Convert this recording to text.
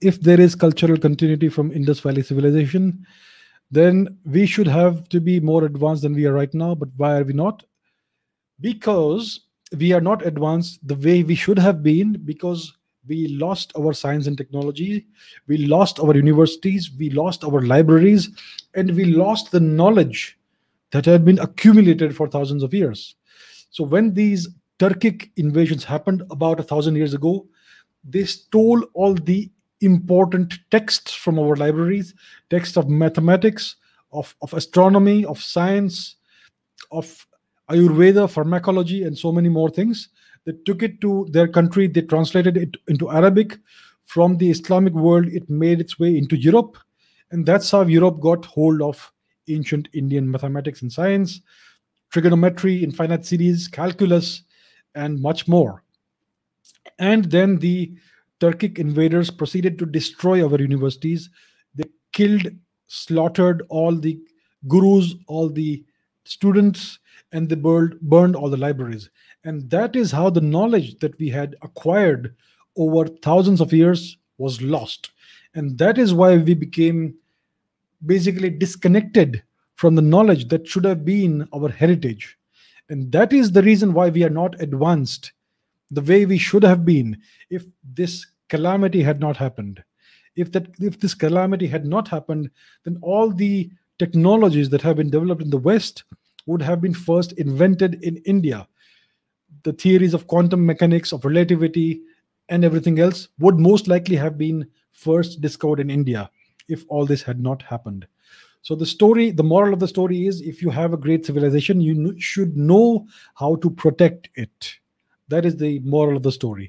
if there is cultural continuity from Indus Valley civilization, then we should have to be more advanced than we are right now. But why are we not? Because we are not advanced the way we should have been, because we lost our science and technology, we lost our universities, we lost our libraries, and we lost the knowledge that had been accumulated for thousands of years. So when these Turkic invasions happened about a thousand years ago, they stole all the important texts from our libraries, texts of mathematics, of, of astronomy, of science, of Ayurveda, pharmacology, and so many more things. They took it to their country, they translated it into Arabic. From the Islamic world, it made its way into Europe. And that's how Europe got hold of ancient Indian mathematics and science, trigonometry, infinite series, calculus, and much more. And then the Turkic invaders proceeded to destroy our universities. They killed, slaughtered all the gurus, all the students, and they burned, burned all the libraries. And that is how the knowledge that we had acquired over thousands of years was lost. And that is why we became basically disconnected from the knowledge that should have been our heritage. And that is the reason why we are not advanced the way we should have been if this calamity had not happened. If that if this calamity had not happened then all the technologies that have been developed in the west would have been first invented in india. The theories of quantum mechanics of relativity and everything else would most likely have been first discovered in india if all this had not happened. So the story the moral of the story is if you have a great civilization you should know how to protect it that is the moral of the story